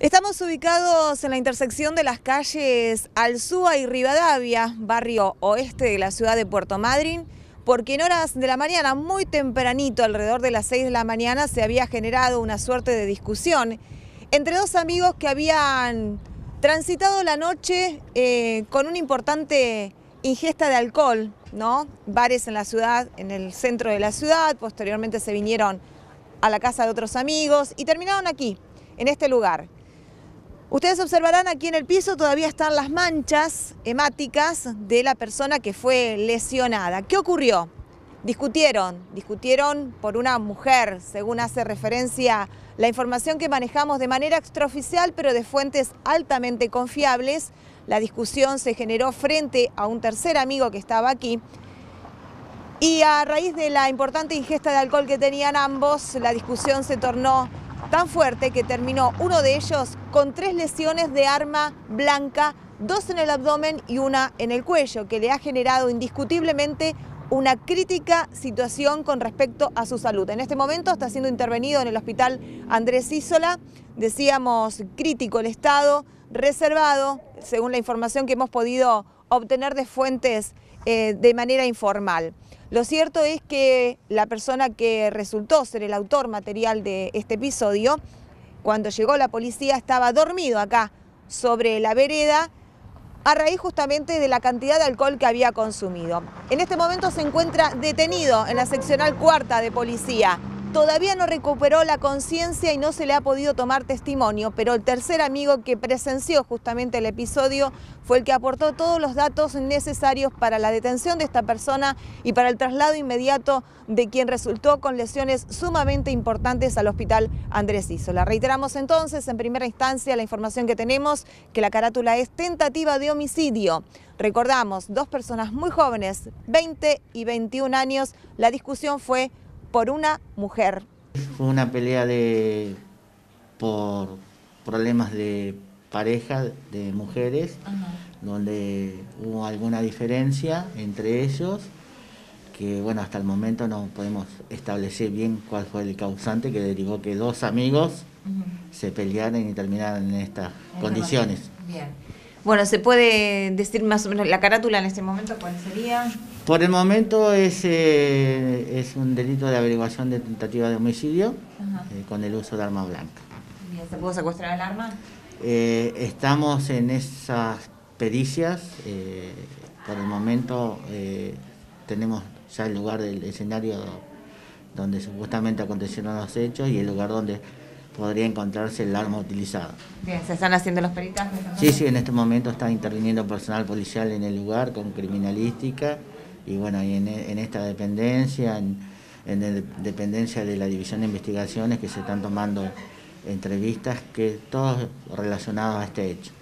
Estamos ubicados en la intersección de las calles Alzúa y Rivadavia, barrio oeste de la ciudad de Puerto Madryn, porque en horas de la mañana, muy tempranito, alrededor de las 6 de la mañana, se había generado una suerte de discusión entre dos amigos que habían transitado la noche eh, con una importante ingesta de alcohol, ¿no? Bares en la ciudad, en el centro de la ciudad, posteriormente se vinieron a la casa de otros amigos y terminaron aquí, en este lugar. Ustedes observarán aquí en el piso todavía están las manchas hemáticas de la persona que fue lesionada. ¿Qué ocurrió? Discutieron, discutieron por una mujer, según hace referencia la información que manejamos de manera extraoficial, pero de fuentes altamente confiables. La discusión se generó frente a un tercer amigo que estaba aquí. Y a raíz de la importante ingesta de alcohol que tenían ambos, la discusión se tornó tan fuerte que terminó uno de ellos con tres lesiones de arma blanca, dos en el abdomen y una en el cuello, que le ha generado indiscutiblemente una crítica situación con respecto a su salud. En este momento está siendo intervenido en el hospital Andrés Isola, decíamos crítico el estado, reservado, según la información que hemos podido obtener de fuentes eh, de manera informal. Lo cierto es que la persona que resultó ser el autor material de este episodio, cuando llegó la policía estaba dormido acá sobre la vereda a raíz justamente de la cantidad de alcohol que había consumido. En este momento se encuentra detenido en la seccional cuarta de policía. Todavía no recuperó la conciencia y no se le ha podido tomar testimonio, pero el tercer amigo que presenció justamente el episodio fue el que aportó todos los datos necesarios para la detención de esta persona y para el traslado inmediato de quien resultó con lesiones sumamente importantes al hospital Andrés Isola. Reiteramos entonces en primera instancia la información que tenemos, que la carátula es tentativa de homicidio. Recordamos, dos personas muy jóvenes, 20 y 21 años, la discusión fue por una mujer. Fue una pelea de por problemas de pareja de mujeres, donde hubo alguna diferencia entre ellos, que bueno, hasta el momento no podemos establecer bien cuál fue el causante que derivó que dos amigos se pelearan y terminaran en estas condiciones. Bien. Bueno, ¿se puede decir más o menos la carátula en este momento cuál sería? Por el momento es, eh, es un delito de averiguación de tentativa de homicidio eh, con el uso de arma blanca. ¿Se pudo secuestrar el arma? Eh, estamos en esas pericias. por el momento tenemos ya el lugar del escenario donde supuestamente acontecieron los hechos y el lugar donde podría encontrarse el arma utilizada. Bien, ¿se están haciendo los peritajes? Sí, sí, en este momento está interviniendo personal policial en el lugar con criminalística y bueno, y en, esta dependencia, en, en dependencia de la División de Investigaciones que se están tomando entrevistas que todos relacionados a este hecho.